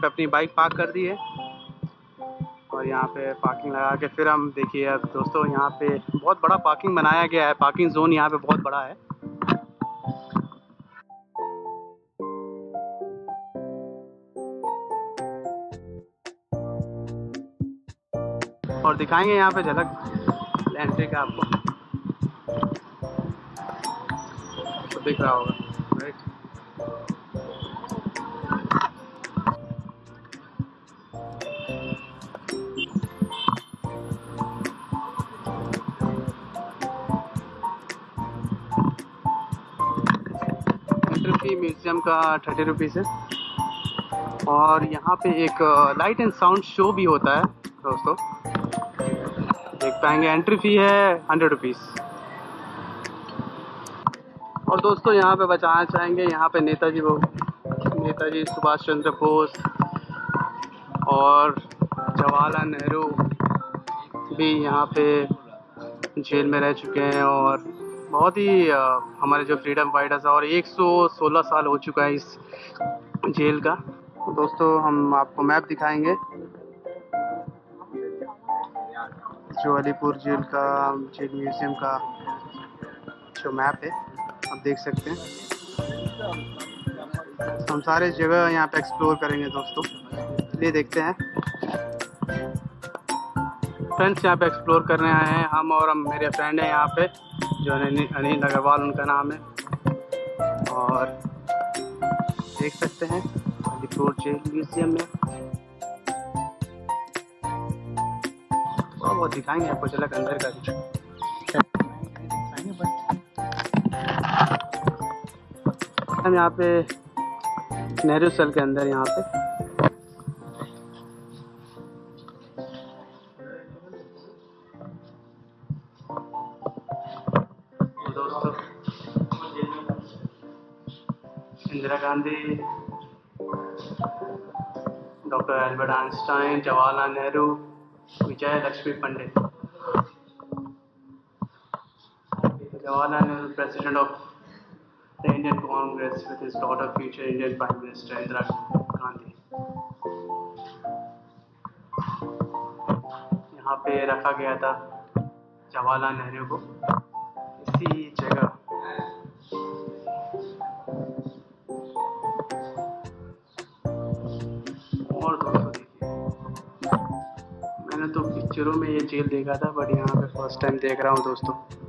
पे अपनी bike park कर दी है। और यहाँ पे पार्किंग लगा के फिर हम देखिए अब दोस्तों यहाँ पे बहुत बड़ा पार्किंग बनाया गया है। पार्किंग जोन यहाँ पे बहुत बड़ा है। और दिखाएँगे यहाँ पे झलक एंट्री का आपको। तो दिख रहा होगा। म्यूज़ियम का थर्टी रुपीज़ है। और यहाँ पे एक लाइट एंड साउंड शो भी होता है, दोस्तों। देख पाएँगे एंट्री फ़ी है हंड्रेड रुपीज़ और दोस्तों, यहाँ पे बचाना चाहेंगे, यहाँ पे नेताजी वो, नेताजी सुभाष चंद्र बोस और जवाहरलाल नेहरू भी यहाँ पे जेल में रह चुके हैं और बहुत ही हमारे जो फ्रीडम फाइटर्स और 116 साल हो चुका है इस जेल का। तो दोस्तों, हम आपको मैप दिखाएँगे। जो अलीपुर जेल का, जेल म्यूज़ियम का जो मैप है, आप देख सकते हैं। हम सारे जगह यहाँ पे एक्सप्लोर करेंगे दोस्तों। चलिए देखते हैं। फ्रेंड्स यहाँ पे एक्सप्लोर करने आए हैं। हम और हम, मेरे फ्रेंड हैं यहाँ पे। जो अनिल अग्रवाल, उनका नाम है। और देख सकते हैं अलीपुर जेल म्यूज़ियम में। बहुत दिखाएँगे आपको झलक अंदर का हम यहाँ पे नेहरू सल के अंदर, यहाँ पे। Gandhi, doctor Albert Einstein, Jawaharlal Nehru Vijay Lakshmi Pandit. Jawaharlal Nehru president of the Indian Congress with his daughter future Indian prime minister Indira Gandhi यहाँ पे रखा गया था जवाहरलाल नेहरू को। इसी जगह पिक्चरों में ये जेल देखा था बट यहाँ पे फ़र्स्ट टाइम देख रहा हूँ दोस्तों।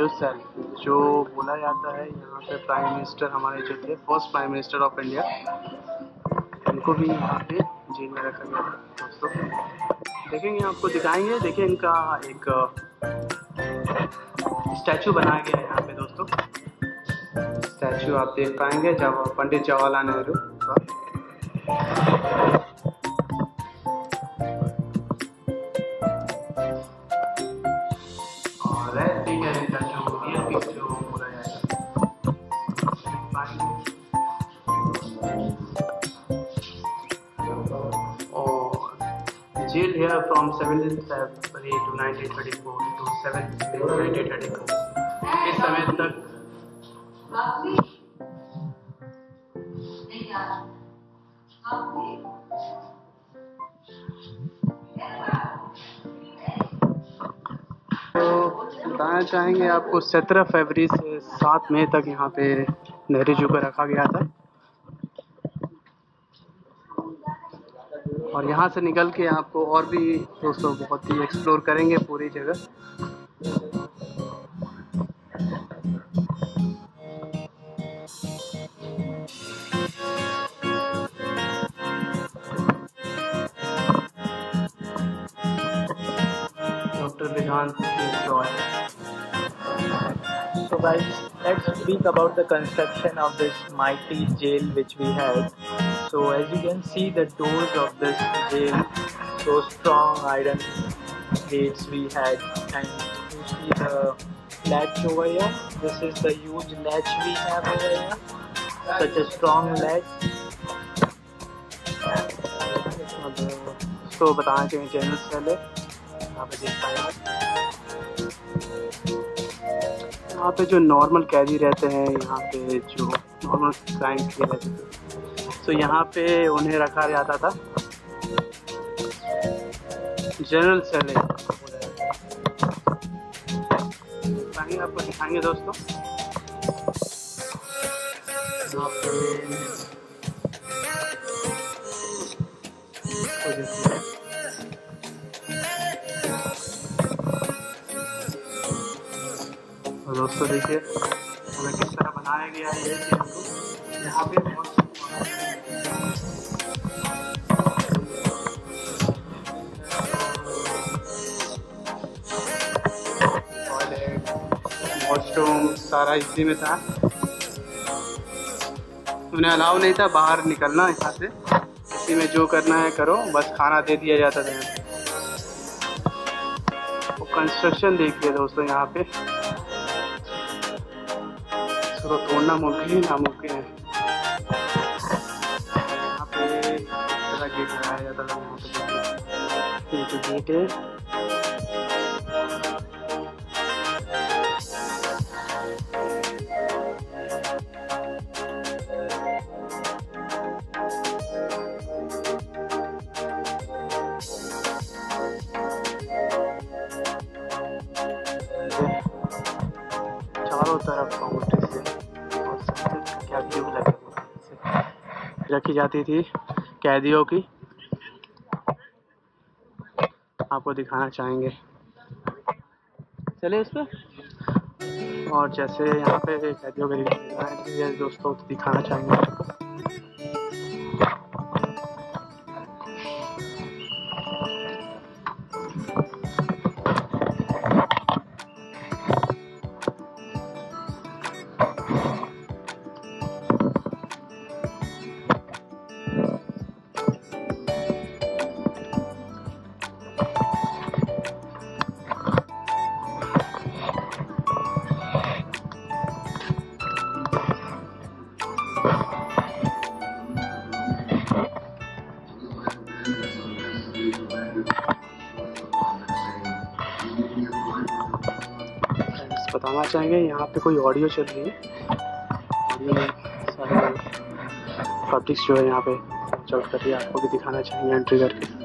नेहरू सेल जो बोला जाता है, यहाँ पे प्राइम मिनिस्टर हमारे जो थे first prime minister of India उनको भी यहाँ पे जेल में रखा गया दोस्तों, देखेंगे आपको दिखाएँगे। देखिए, इनका एक स्टैचू बनाया गया है यहाँ पे, दोस्तों। स्टैचू आप देख पाएँगे, जब पंडित जवाहरलाल नेहरू का। और jailed here from 17th February to 1934 to 7th May 1934 इस समय तक तो बताना चाहेंगे आपको 17 फरवरी से 7 मई तक यहाँ पे नेहरू जू को रखा गया था। और यहाँ से निकल के आपको और भी दोस्तों बहुत ही एक्सप्लोर करेंगे पूरी जगह So guys, let's speak about the construction of this mighty jail which we had. So as you can see the doors of this jail, so strong iron gates we had and you see the latch over here. This is the huge latch we have over here. Such a strong latch. तो बताना चाहिए channel से पहले यहाँ पे देख पाएँगे यहाँ पे जो नॉर्मल कैदी रहते हैं यहाँ पे जो नॉर्मल क्राइम किए रहते थे तो यहाँ पे उन्हें रखा जाता था। जनरल सेल आपको दिखाएँगे दोस्तों। दोस्तों देखिए, हमें किस तरह बनाया गया है यहाँ पे वॉशरूम सारा इसी में था। उन्हें अलाउ नहीं था बाहर निकलना यहाँ से। इसी में जो करना है करो, बस खाना दे दिया जाता था। कंस्ट्रक्शन देखिए दोस्तों यहाँ पे। तो तोड़ना मुमकिन ही नामुमकिन है। यहाँ पे गेट लगाया जाता था ये जो गेट है रखी जाती थी कैदियों की। आपको दिखाना चाहेंगे। चले उस पर और जैसे यहाँ पे कैदियों के दोस्तों दिखाना चाहेंगे। बताना चाहेंगे, यहाँ पे कोई ऑडियो चल रही है? ये सारे पब्लिक्स जो है यहाँ पे चल कर आपको भी दिखाना चाहेंगे एंट्री करके।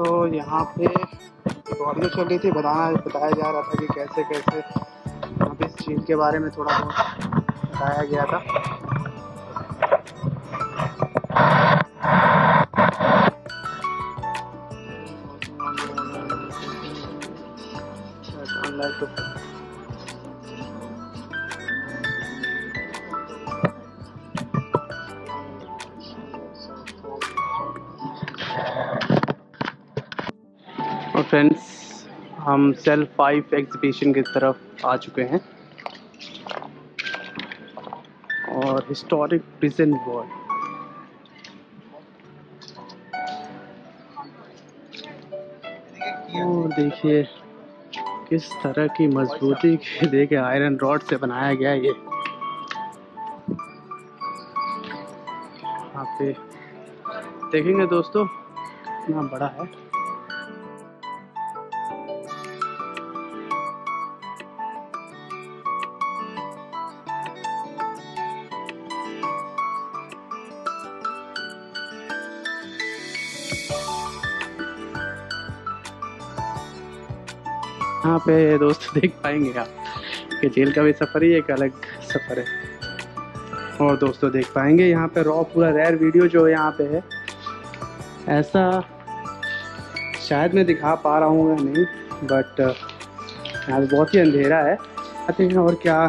तो यहाँ पे एक ऑडियो चल रही थी। बताना, बताया जा रहा था कि कैसे कैसे। अब इस झील के बारे में थोड़ा बहुत बताया गया था। हम सेल फाइव एग्जीबिशन की तरफ़ आ चुके हैं। और हिस्टोरिक प्रिजन वॉल देखिए, किस तरह की मजबूती देखे आयरन रॉड से बनाया गया ये। यहाँ पे देखेंगे दोस्तों, कितना बड़ा है। यहाँ पे दोस्त? देख पाएँगे आप। कि जेल का भी सफ़र ही एक अलग सफ़र है। और दोस्तों, देख पाएँगे यहाँ पे रॉ पूरा रेयर वीडियो जो यहाँ पे है। ऐसा शायद मैं दिखा पा रहा हूँ या नहीं बट यहाँ पे बहुत ही अंधेरा है। आते हैं और क्या,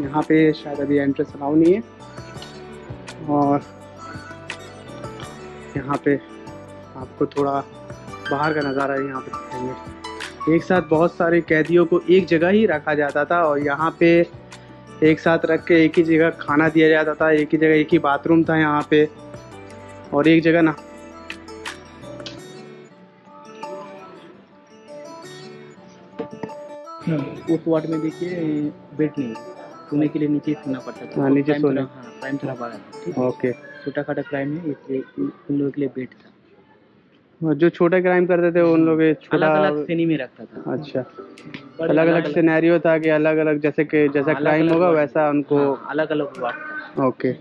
यहाँ पे शायद अभी एंट्रेंस अलाउ नहीं है। और यहाँ पे आपको थोड़ा बाहर का नज़ारा यहाँ पे दिखाएँगे। एक साथ बहुत सारे कैदियों को एक जगह ही रखा जाता था और यहाँ पे एक साथ रख के एक ही जगह खाना दिया जाता था एक ही जगह एक ही बाथरूम था यहाँ पे और एक जगह ना। उस वार्ड में देखिए बेड नहीं सोने के लिए नीचे सोना पड़ता था। हाँ, नीचे Crime सोने। थोड़ा- हाँ क्राइम थोड़ा बड़ा ओके। छोटा खाटा क्राइम है इसलिए उन लोगों के लिए बेड था। जो छोटे क्राइम करते थे उन लोग छोटा अलग अलग श्रेणी में रखता था। अच्छा। अलग अलग सिनेरियो था कि अलग अलग जैसे कि जैसा हाँ, क्राइम होगा वैसा उनको अलग अलग वार्ड ओके।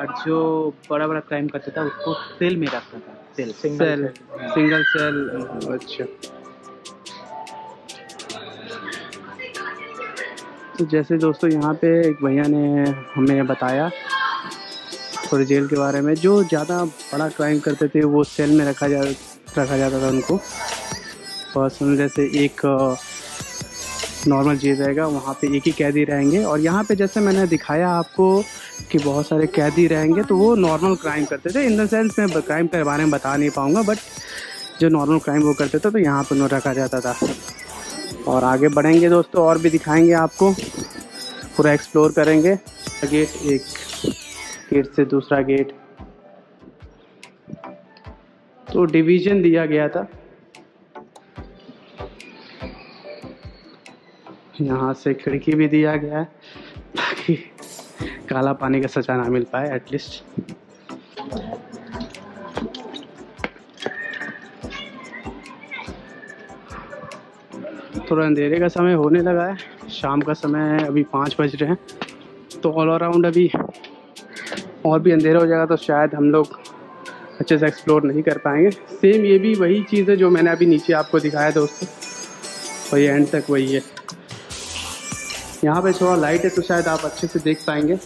और जो बड़ा बड़ा क्राइम करता था उसको सेल में रखता था। सेल सेल सिंगल सेल अच्छा। तो जैसे दोस्तों यहाँ पे एक भैया ने हमें बताया थोड़ी जेल के बारे में, जो ज़्यादा बड़ा क्राइम करते थे, वो सेल में रखा जा, रखा जाता था उनको। पर्सनल जैसे एक नॉर्मल जेल रहेगा, वहाँ पे एक ही कैदी रहेंगे। और यहाँ पे जैसे मैंने दिखाया आपको कि बहुत सारे कैदी रहेंगे तो वो नॉर्मल क्राइम करते थे। इन द सेंस मैं क्राइम के बारे में बता नहीं पाऊँगा बट जो नॉर्मल क्राइम वो करते थे तो यहाँ पर रखा जाता था। और आगे बढ़ेंगे दोस्तों, और भी दिखाएँगे आपको। पूरा एक्सप्लोर करेंगे। गेट एक गेट से दूसरा गेट। तो डिवीज़न दिया गया था। यहाँ से खिड़की भी दिया गया है, ताकि काला पानी का सजा ना मिल पाए एटलीस्ट थोड़ा अंधेरे का समय होने लगा है। शाम का समय अभी पाँच बज रहे हैं। तो ऑल अराउंड अभी और भी अंधेरा हो जाएगा तो शायद हम लोग अच्छे से एक्सप्लोर नहीं कर पाएँगे। सेम ये भी वही चीज़ है जो मैंने अभी नीचे आपको दिखाया दोस्तों। वही एंड तक वही है। यहाँ पे थोड़ा लाइट है तो शायद आप अच्छे से देख पाएँगे।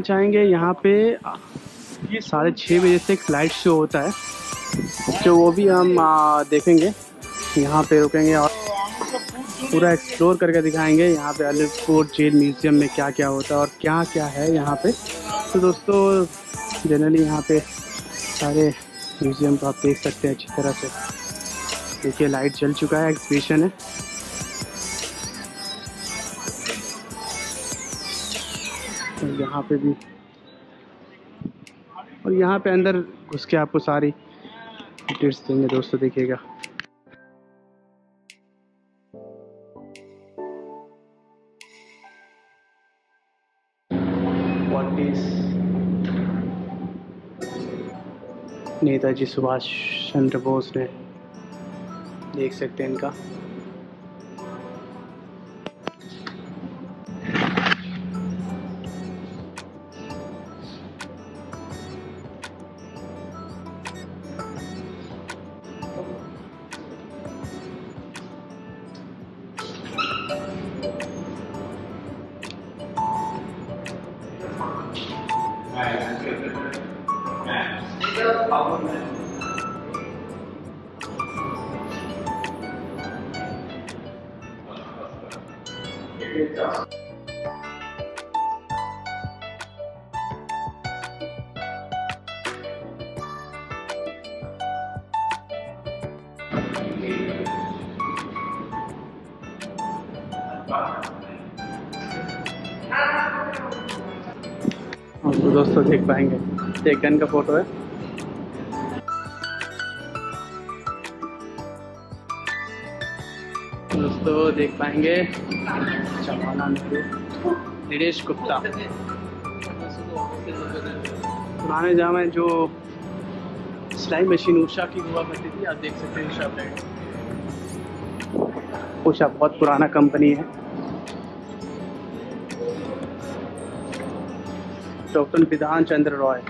बताना चाहेंगे यहाँ पे, ये साढ़े छः बजे से एक लाइट शो होता है, जो वो भी हम देखेंगे। यहाँ पे रुकेंगे और पूरा एक्सप्लोर करके दिखाएँगे यहाँ पे अलीपुर जेल म्यूज़ियम में क्या क्या होता है और क्या क्या है यहाँ पे। तो दोस्तों जनरली यहाँ पे सारे म्यूज़ियम को आप देख सकते हैं अच्छी तरह से। देखिए लाइट जल चुका है एग्जीबिशन है। यहाँ पे भी। और यहाँ पे अंदर घुस के आपको सारी डिटेल्स देंगे दोस्तों देखिएगा। What is नेताजी सुभाष चंद्र बोस ने देख सकते हैं इनका। तो दोस्तों देख पाएँगे। चेक गन का फ़ोटो है। दोस्तों देख पाएँगे। जवाना गुप्ता। पुराने जहाँ जो सिलाई मशीन उषा की हुआ करती थी, आप देख सकते हैं उषा ब्रांड उषा बहुत पुराना कंपनी है। डॉक्टर विधान चंद्र रॉय।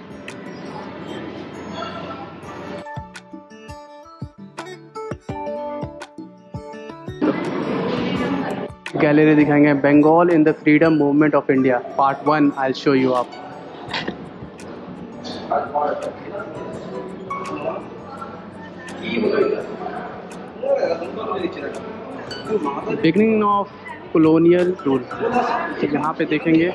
गैलरी दिखाएँगे, Bengal in the freedom movement of India, part one I show you आप। बिगनिंग ऑफ़ कॉलोनियल रूल तो यहाँ पे देखेंगे।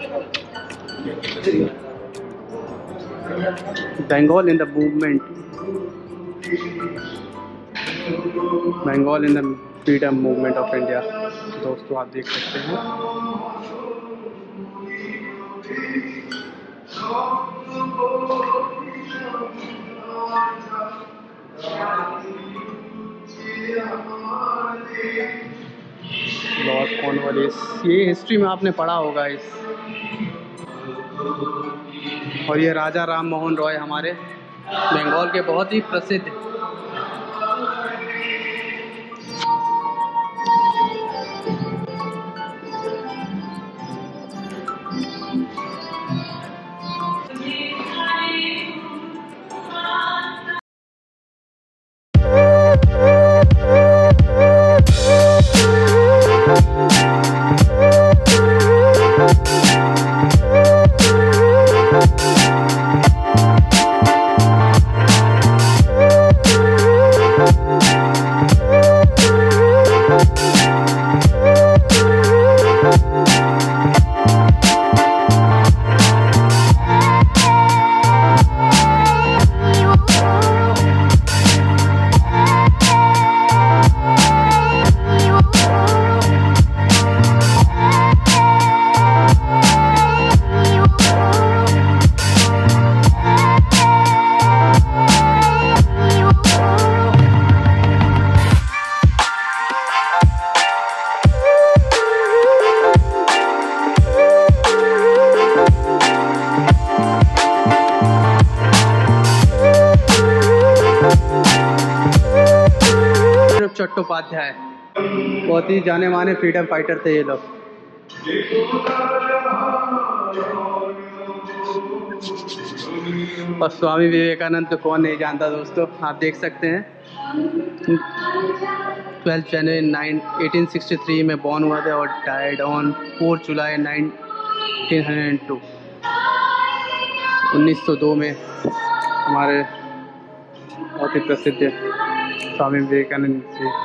Bengal in the movement Bengal in the freedom movement of India दोस्तों, आप देख सकते हैं। लॉर्ड कॉर्नवालिस ये हिस्ट्री में आपने पढ़ा होगा इस। और ये राजा राम मोहन रॉय हमारे बंगाल के बहुत ही प्रसिद्ध माने फ्रीडम फाइटर थे ये लोग। और स्वामी विवेकानंद तो कौन नहीं जानता दोस्तों, आप देख सकते हैं। ट्वेल्थ जनवरी नाइन, एटीन सिक्सटी थ्री में बॉर्न हुआ था और died on four July nineteen hundred two. उन्नीस सौ दो में हमारे बहुत ही प्रसिद्ध स्वामी विवेकानंद जी।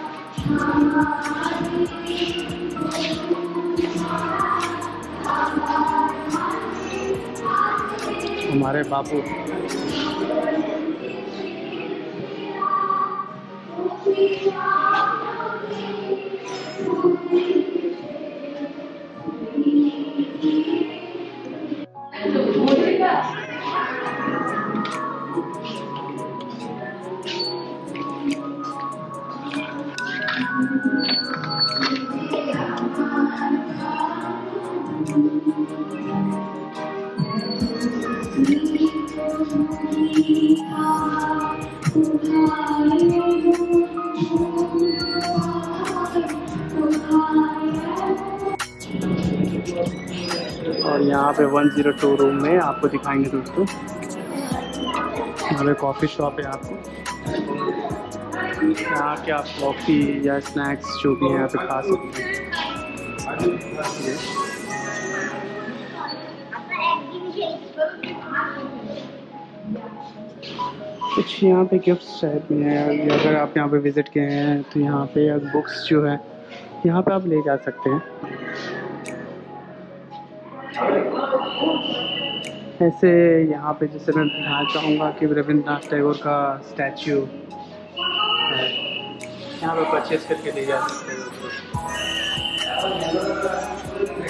तुम्हारे बापू यहाँ पे 102 रूम में, आपको दिखाएँगे दोस्तों। यहाँ पे कॉफ़ी शॉप है आपको। यहाँ के आप कॉफ़ी या स्नैक्स जो भी हैं यहाँ पे खा सकते हैं। कुछ यहाँ पे गिफ्ट टाइप में है अगर आप यहाँ पे विज़िट किए हैं तो यहाँ पे बुक्स जो है, यहाँ पे आप ले जा सकते हैं। ऐसे यहाँ पे जैसे मैं दिखाना चाहूँगा कि रविंद्रनाथ टैगोर का स्टैचू, यहाँ पे परचेज करके ले जा सकते हैं।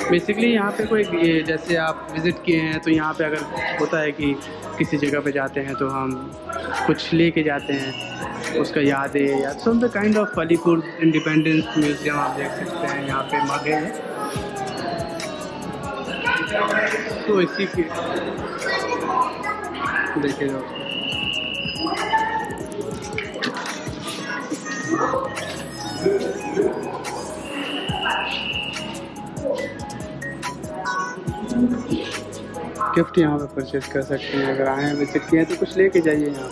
बेसिकली यहाँ पे कोई जैसे आप विज़िट किए हैं तो यहाँ पे अगर होता है कि किसी जगह पे जाते हैं तो हम कुछ लेके जाते हैं, उसका याद है या so the kind of Alipur independence museum आप देख सकते हैं, यहाँ पे मगे हैं। तो इसी के देखे जाओ गिफ्ट यहाँ पे परचेज कर सकते हैं। अगर आए हैं विज़िट किए तो कुछ लेके जाइए यहाँ।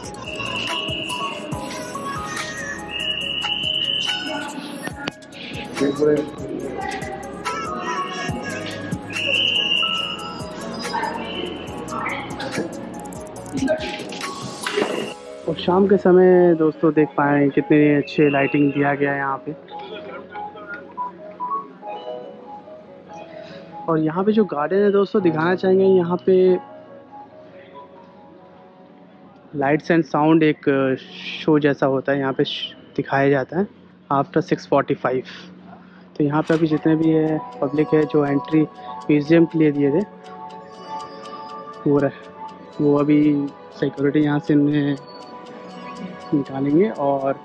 पे शाम के समय दोस्तों देख पाए कितने अच्छे लाइटिंग दिया गया है यहाँ पे। और यहाँ पे जो गार्डन है दोस्तों, दिखाना चाहेंगे यहाँ पे लाइट्स एंड साउंड एक शो जैसा होता है, यहाँ पे दिखाया जाता है आफ्टर सिक्स फोर्टी फाइव तो यहाँ पे अभी जितने भी है पब्लिक है, जो एंट्री म्यूज़ियम के लिए दिए थे, वो रहे वो अभी सिक्योरिटी यहाँ से उन्हें निकालेंगे और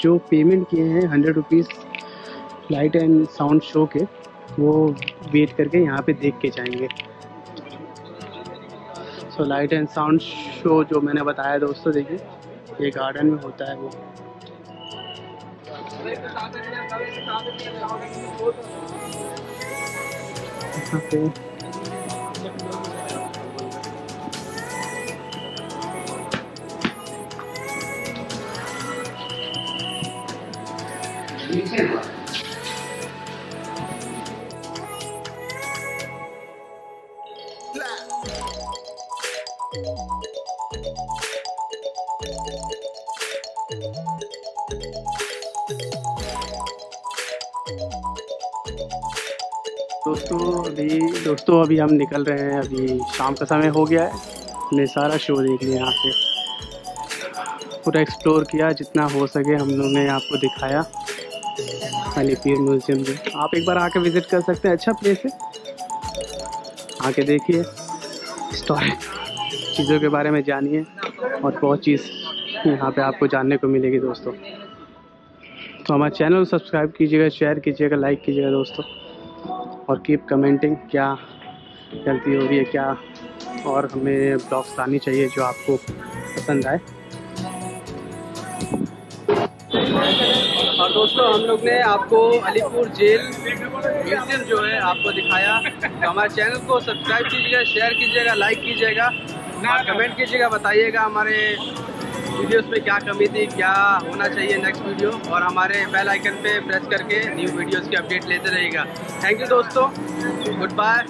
जो पेमेंट किए हैं hundred rupees light and sound show के, वो वेट करके यहाँ पे देख के जाएँगे। So light and sound show जो मैंने बताया दोस्तों, देखिए, ये गार्डन में होता है वो। यहाँ पे दोस्तों अभी हम निकल रहे हैं, अभी शाम का समय हो गया है। हमने सारा शो देख लिया यहाँ पे। पूरा एक्सप्लोर किया, जितना हो सके हम लोगों ने आपको दिखाया। अली पीर म्यूज़ियम में। आप एक बार आके विज़िट कर सकते हैं अच्छा प्लेस है। आके देखिए। स्टोरी चीज़ों के बारे में जानिए। और बहुत चीज़ यहाँ पे आपको जानने को मिलेगी दोस्तों। तो हमारे चैनल सब्सक्राइब कीजिएगा शेयर कीजिएगा लाइक कीजिएगा दोस्तों। और कीप कमेंटिंग क्या गलती हो रही है क्या? और हमें ब्लॉग्स लानी चाहिए जो आपको पसंद आए। और दोस्तों, हम लोग ने आपको अलीपुर जेल म्यूज़ियम जो है आपको दिखाया। तो हमारे चैनल को सब्सक्राइब कीजिएगा, शेयर कीजिएगा, लाइक कीजिएगा और कमेंट कीजिएगा, बताइएगा हमारे वीडियोस में क्या कमी थी, क्या होना चाहिए नेक्स्ट वीडियो। और हमारे बेल आइकन पे प्रेस करके न्यू वीडियोस की अपडेट लेते रहेगा थैंक यू दोस्तों। Good bye